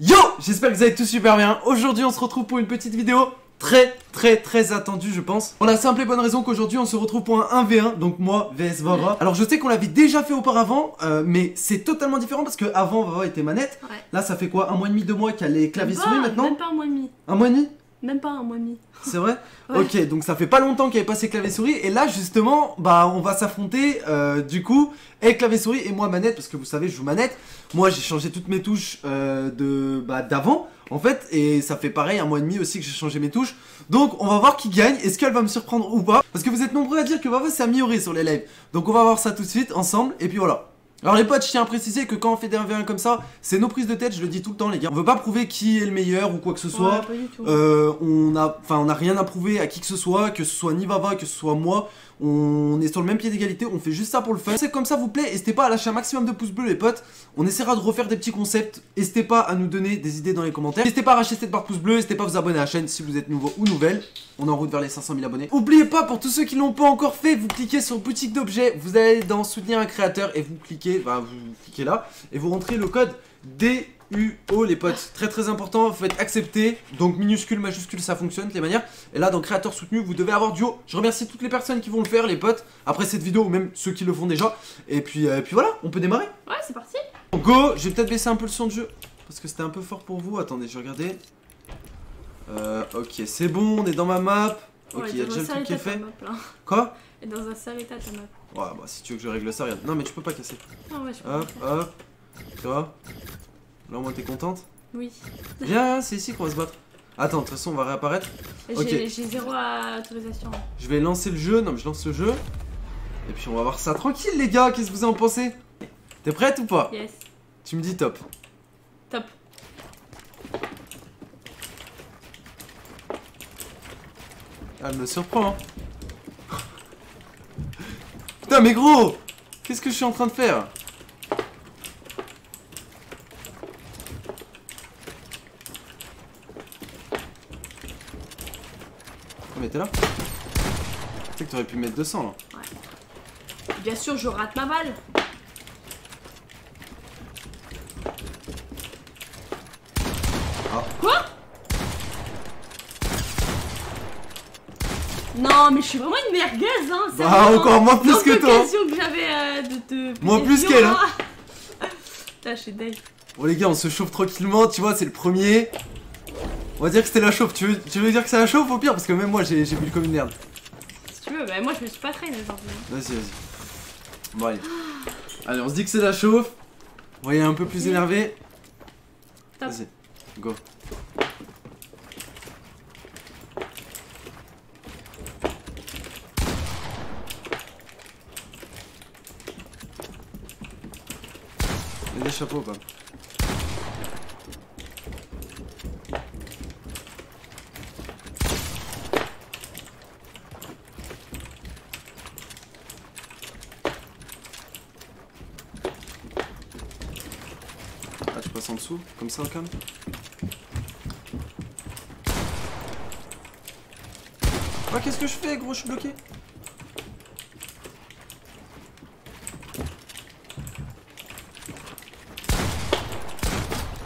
Yo J'espère que vous allez tous super bien. Aujourd'hui, on se retrouve pour une petite vidéo très très très attendue, je pense. Pour la simple et bonne raison qu'aujourd'hui, on se retrouve pour un 1v1, donc moi vs Vava. Alors, je sais qu'on l'avait déjà fait auparavant, euh, mais c'est totalement différent parce que avant Vava était manette. Ouais. Là, ça fait quoi? Un mois et demi, deux mois qu'elle est clavier Même souris maintenant? Même pas un mois et demi. Un mois et demi? Même pas un mois et demi. C'est vrai? Ouais. Ok, donc ça fait pas longtemps qu'elle est passé clavier souris et là justement, bah on va s'affronter euh, du coup avec clavier souris et moi manette parce que vous savez je joue manette. Moi j'ai changé toutes mes touches euh, de bah, d'avant en fait et ça fait pareil un mois et demi aussi que j'ai changé mes touches. Donc on va voir qui gagne. Est-ce qu'elle va me surprendre ou pas? Parce que vous êtes nombreux à dire que Vava s'est amélioré sur les lives. Donc on va voir ça tout de suite ensemble et puis voilà. Alors les potes, je tiens à préciser que quand on fait des 1v1 comme ça, c'est nos prises de tête, je le dis tout le temps les gars. On veut pas prouver qui est le meilleur ou quoi que ce soit. Ouais, pas du tout. Euh, on a, enfin, on a rien à prouver à qui que ce soit, que ce soit ni Vava, que ce soit moi. On est sur le même pied d'égalité, on fait juste ça pour le fun. C'est comme ça vous plaît, n'hésitez pas à lâcher un maximum de pouces bleus les potes. On essaiera de refaire des petits concepts. N'hésitez pas à nous donner des idées dans les commentaires. N'hésitez pas à racheter cette barre de pouces bleus, n'hésitez pas à vous abonner à la chaîne si vous êtes nouveau ou nouvelle. On est en route vers les 500 000 abonnés. Oubliez pas, pour tous ceux qui l'ont pas encore fait, vous cliquez sur boutique d'objets, vous allez dans soutenir un créateur et vous cliquez, bah, vous cliquez là et vous rentrez le code DUO les potes. Très très important, vous faites accepter. Donc minuscule, majuscule, ça fonctionne de les manières. Et là dans créateur soutenu, vous devez avoir duo. Je remercie toutes les personnes qui vont le faire les potes après cette vidéo ou même ceux qui le font déjà. Et puis, euh, puis voilà, on peut démarrer. Ouais, c'est parti. Go, je vais peut-être baisser un peu le son de jeu parce que c'était un peu fort pour vous. Attendez, je vais regarder. Euh, ok, c'est bon, on est dans ma map. Ok, Ouais, il y a déjà le truc qui est fait. map. Quoi? Et dans un sale état, ta map. Ouais, bah si tu veux que je règle ça, regarde. Non, mais tu peux pas casser. Non, ouais, je peux Hop, pas. hop. Tu vois Là, au moins, t'es contente Oui. Viens, c'est ici qu'on va se battre. Attends, de toute façon, on va réapparaître. J'ai zéro à- autorisation. Je vais lancer le jeu. Non, mais je lance le jeu. Et puis, on va voir ça tranquille, les gars. Qu'est-ce que vous en pensez T'es prête ou pas Yes. Tu me dis top. Top. Ah, elle me surprend. hein. Putain, mais gros Qu'est-ce que je suis en train de faire Oh, mais t'es là Tu sais que t'aurais pu mettre 200 là. Bien sûr, je rate ma balle. Ah. Quoi Non, mais je suis vraiment une merguez, hein. Bah, encore moins plus que toi. que j'avais euh, de te. Moi péter plus le qu'elle, hein. là. Putain, je suis. Bon, les gars, on se chauffe tranquillement. Tu vois, c'est le premier. On va dire que c'était la chauffe. Tu veux, tu veux dire que c'est la chauffe au pire? Parce que même moi, j'ai bu comme une merde. Si tu veux, bah moi je me suis pas traîné aujourd'hui. hein. Vas-y, vas-y. Bon, allez. Allez, on se dit que c'est la chauffe. On va y aller un peu plus énervé. Vas-y, go. Quoi. Ah, tu passes en dessous, comme ça, au calme Ah, qu'est-ce que je fais, gros Je suis bloqué.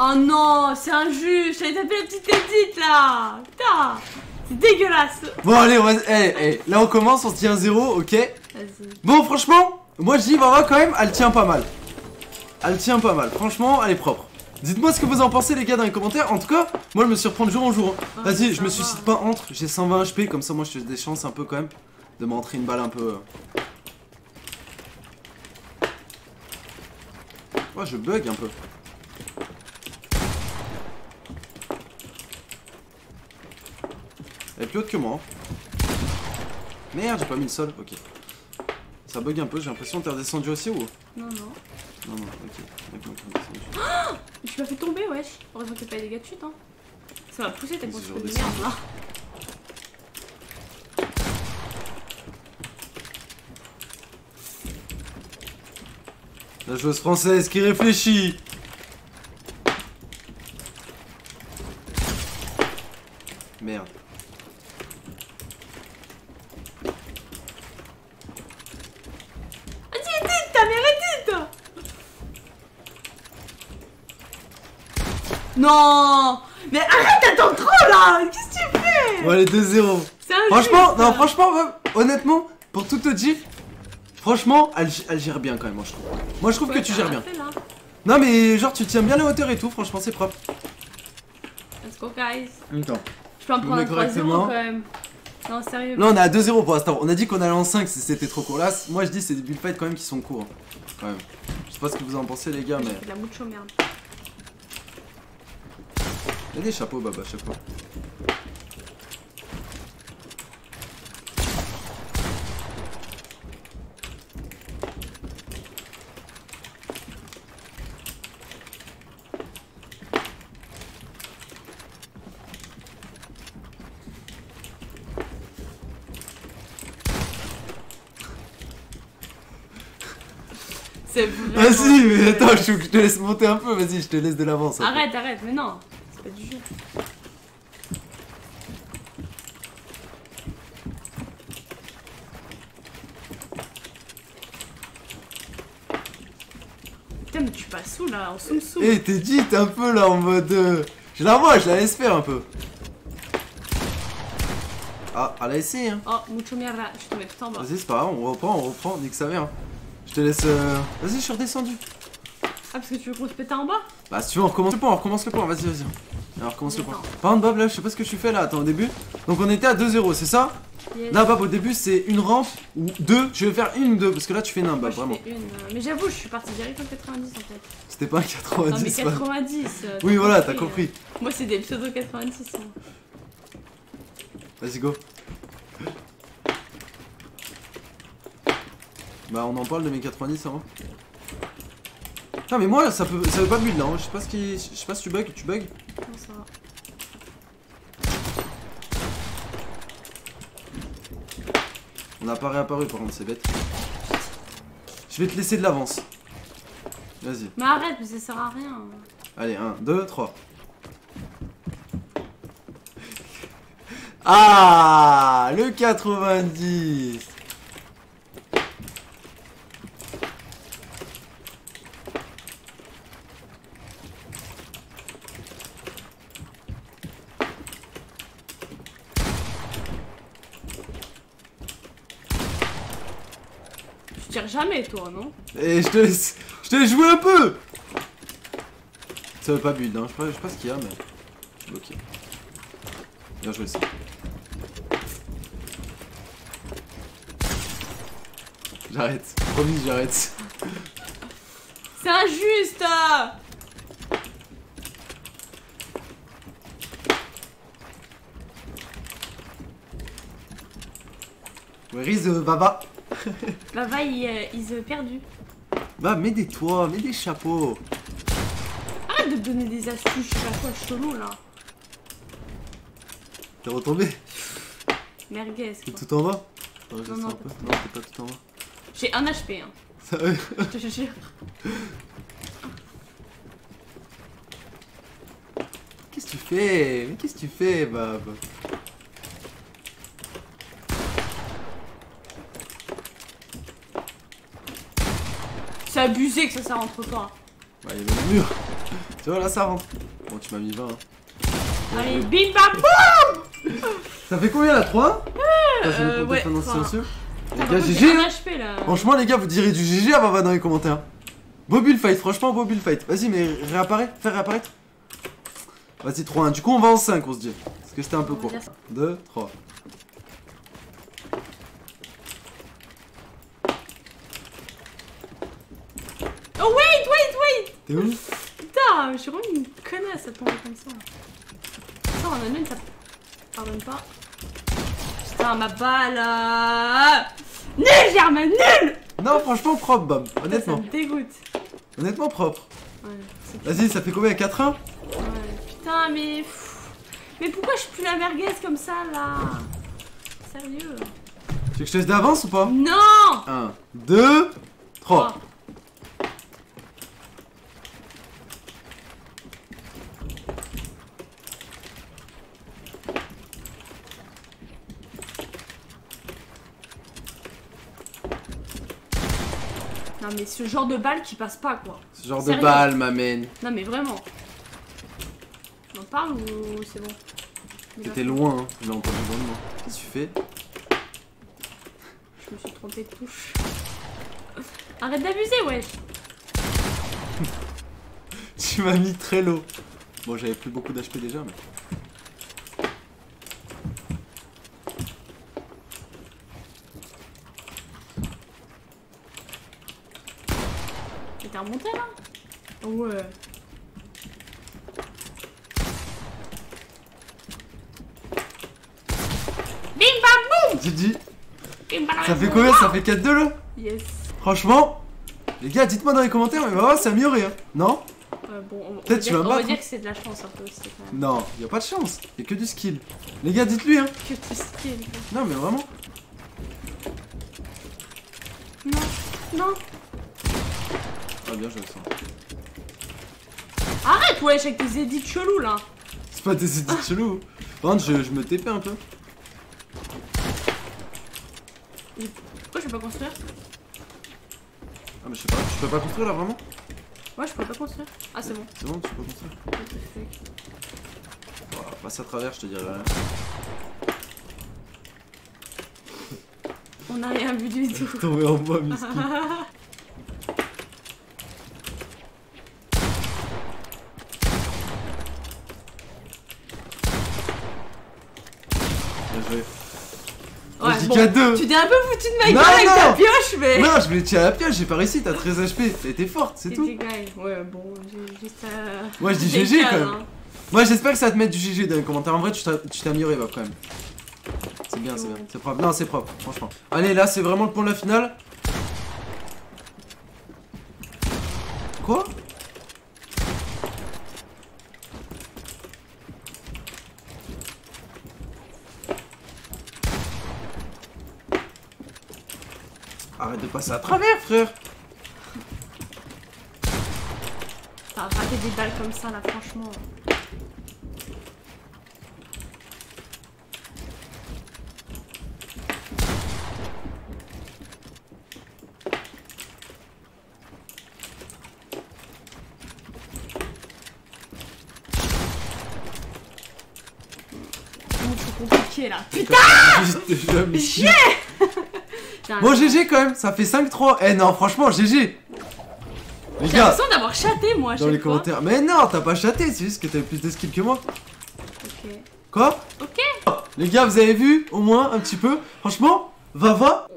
Oh non, c'est injuste, j'avais tapé la petite édite là Putain C'est dégueulasse Bon, allez, on va. eh, eh, là, on commence, on se dit un 0, ok. Bon, franchement, moi je dis, Vava, quand même, elle tient pas mal. Elle tient pas mal. Franchement, elle est propre. Dites-moi ce que vous en pensez, les gars, dans les commentaires. En tout cas, moi, je me surprends de jour en jour. hein. Vas-y, je me va. suicide pas entre. J'ai 120 HP, comme ça, moi, je te des chances un peu quand même de m'entrer une balle un peu. Ouais, je bug un peu. Elle est plus haute que moi. hein. Merde, j'ai pas mis le sol. Ok. Ça bug un peu, j'ai l'impression que t'es redescendu aussi ou? Non, non. Non, non, ok. D'accord, redescendu. Tu m'as fait tomber, wesh. Heureusement que t'as pas les dégâts de chute, hein. Ça m'a poussé ta Vas-y, grosse de merde là. La joueuse française qui réfléchit. Merde. T'as mérité, toi Non Mais arrête, attends trop là Qu'est-ce que tu fais? Bon, allez, 2-0. C'est un Franchement, non, franchement, honnêtement, pour tout te dire, franchement, elle, elle gère bien quand même, moi je trouve. Moi je trouve que tu gères bien. Non, mais genre, tu tiens bien les hauteurs et tout, franchement, c'est propre. Let's go, guys. Attends. Je peux en prendre un 3-0 correctement. quand même. Non, sérieux. Là, on est à 2-0 pour l'instant. On a dit qu'on allait en 5 si c'était trop court. Là, moi je dis, c'est des bullfights quand même qui sont courts. hein. Quand même. Je sais pas ce que vous en pensez, les gars, mais. fait de la mucho merde. A des chapeaux, Baba, chapeau. Vas-y, mais attends, je je te laisse monter un peu. Vas-y, je te laisse de l'avance. Arrête, arrête, mais non. Putain, mais tu passes où là En soum soum Eh, t'es dit, t'es un peu là en mode. euh, Je la vois, je la laisse faire un peu. Ah, elle a essayé, hein. Oh, mucho mierda. Je suis tombée tout en bas. Vas-y, c'est pas grave, on reprend, on reprend, nique sa mère. Je te laisse. euh, Vas-y, je suis redescendu. Ah, parce que tu veux qu'on se pète en bas Bah, si tu veux, on recommence le point, on recommence le point, vas-y, vas-y. Alors, on recommence le point. Par contre, Bob, là, je sais pas ce que tu fais là, attends, au début. Donc, on était à 2-0, c'est ça Yes. Là, Bob, au début, c'est une rampe ou deux. Tu veux faire une ou deux Parce que là, tu fais une, Moi, Bob, je vraiment. une. euh, Mais j'avoue, je suis partie direct en 90 en fait. C'était pas un Non, mais 90, pas- 90. euh, Oui, voilà, t'as euh. compris. Moi, c'est des pseudo 86. hein. Vas-y, go. Bah, on en parle de mes 90, ça va Putain, mais moi, ça, peut, ça veut pas build là, hein. je sais pas ce qui. Je sais pas si tu bugs, tu bugs Non, ça va. On n'a pas réapparu par contre, c'est bête. Je vais te laisser de l'avance. Vas-y. Mais arrête, mais ça sert à rien. Allez, 1, 2, 3. Ah Le 90 jamais, toi, non Et Eh, je te laisse. Je te laisse jouer un peu Ça veut pas build, hein. Je sais pas, ce qu'il y a, mais. Ok. Bien joué ça. J'arrête. Promis, j'arrête. C'est injuste Where is uh, Baba Bah, va, il, euh, ils ont perdu. Bah, mets des toits, mets des chapeaux. Arrête de donner des astuces, je pas quoi, chelou là. T'es retombé? Merguez, T'es tout en bas? Je Non, non, Non, t'es pas tout en bas. J'ai un HP, hein. Sérieux Je te jure. Qu'est-ce que tu fais? Mais qu'est-ce que tu fais, Bab? C'est abusé que ça, ça rentre pas. Bah, il y avait le mur. tu vois, là, ça rentre. Bon, tu m'as mis 20. Hein. Allez, bim bam boum Ça fait combien là 3 euh, ouais, dans trois. silencieux. Les gars, GG HP là. Franchement, les gars, vous direz du GG à Baba dans les commentaires. Beau build fight, franchement, beau build fight. Vas-y, mais réapparaît, fais réapparaître. Vas-y, 3-1. Du coup, on va en 5, on se dit. Parce que c'était un peu court. dire ça. 2, 3. T'es où Putain, je suis vraiment une connasse à tomber comme ça. Ça, en a une, ça pardonne pas. Putain, ma balle euh... Nul, Germain, nul Non, franchement, propre, Bob. Ça Honnêtement. me dégoûte. Honnêtement, propre. Ouais, Vas-y, ça fait combien 4-1 ouais, putain, mais... Mais pourquoi je pue la merguez comme ça, là? Sérieux? Tu veux que je te laisse d'avance ou pas? Non 1, 2, 3. Non mais ce genre de balle qui passe pas quoi. Ce genre de balle m'amène. Non mais vraiment. On en parle ou c'est bon T'étais loin, hein. j'ai entendu loin. Qu'est-ce que tu fais Je me suis trompée de touche. Arrête d'abuser, wesh Tu m'as mis très low. Bon, j'avais plus beaucoup d'HP déjà, mais. T'es remonté là Ouais. Bing bam J'ai dit, bing bam ça fait combien Ça fait 4-2 là? Yes. Franchement, les gars, dites-moi dans les commentaires, mais bah, c'est amélioré, hein. Non? Euh, bon, on, on va Peut-être tu vas on va dire hein. que c'est de la chance un peu aussi quand même. Non, y a pas de chance. Y a que du skill. Les gars, dites-lui, hein. Que tu skills. Non, mais vraiment. Non, non. Bien joué ça. Arrête, wesh, avec tes édits chelous là. C'est pas des idées chelous. Par contre, je, je me TP un peu. Pourquoi je peux pas construire Ah, mais je sais pas, tu peux pas construire là vraiment Ouais, je peux pas construire. Ah, c'est bon. C'est bon, tu peux construire. Voilà, Passe à travers, je te dirai rien. On a rien vu du tout. Tombé en miskin. Bien joué. Deux. Tu t'es un peu foutu de ma gueule avec non. ta pioche, mais. Non, je voulais tirer à la pièce, j'ai pas réussi, t'as 13 HP. Été forte, c'est tout. Ouais, bon, j'ai juste. Moi, je dis GG quand même. hein. Moi, j'espère que ça va te mettre du GG dans les commentaires. En vrai, tu t'es amélioré, Bob, quand même. C'est bien, c'est bien. C'est propre. Non, c'est propre, franchement. Allez, là, c'est vraiment le point de la finale. Quoi Arrête de passer à travers, frère T'as raté des balles comme ça là, franchement. Compliqué là. Putain, j'ai Bon, GG quand même, ça fait 5-3. Eh non, franchement, GG. Les j'ai l'impression d'avoir chaté moi dans les fois. commentaires. Mais non, t'as pas chaté, c'est juste que t'avais plus de skills que moi. Ok. Quoi? Ok. Les gars, vous avez vu au moins un petit peu Franchement, Vava.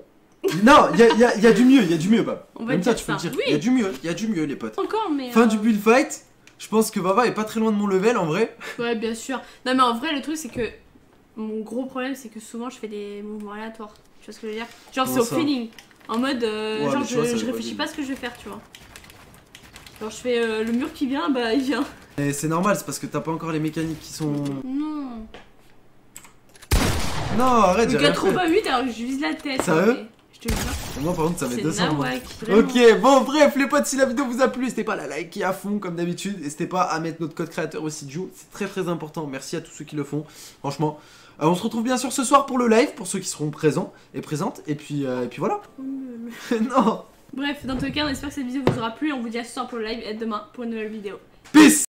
Non, il y a, y a- y a du mieux, il y a du mieux, Bab. On va Même ça, tu peux le dire. Oui. Il y a du mieux, il y a du mieux, les potes. Encore, mais. Fin euh, du build fight. Je pense que Vava est pas très loin de mon level en vrai. Ouais, bien sûr. Non, mais en vrai, le truc, c'est que mon gros problème, c'est que souvent, je fais des mouvements aléatoires. Tu vois ce que je veux dire Genre, c'est au feeling. En mode, euh, Ouais, genre, je, vois, pas réfléchis pas à ce que je vais faire, tu vois. Genre, je fais euh, le mur qui vient, bah, il vient. Et c'est normal, c'est parce que t'as pas encore les mécaniques qui sont. Non. Non, arrête, j'ai rien fait. 88, alors que je vise la tête. Sérieux hein, mais Je te jure. Moi, par contre, ça met C'est 200. moi. nawak. vraiment. Ok, bon bref les potes, si la vidéo vous a plu, n'hésitez pas à la liker à fond comme d'habitude, n'hésitez pas à mettre notre code créateur aussi Joe, c'est très très important, merci à tous ceux qui le font, franchement. Euh, on se retrouve bien sûr ce soir pour le live, pour ceux qui seront présents et présentes, et puis, euh, et puis voilà. non, Bref, dans tous les cas, on espère que cette vidéo vous aura plu. On vous dit à ce soir pour le live et à demain pour une nouvelle vidéo. peace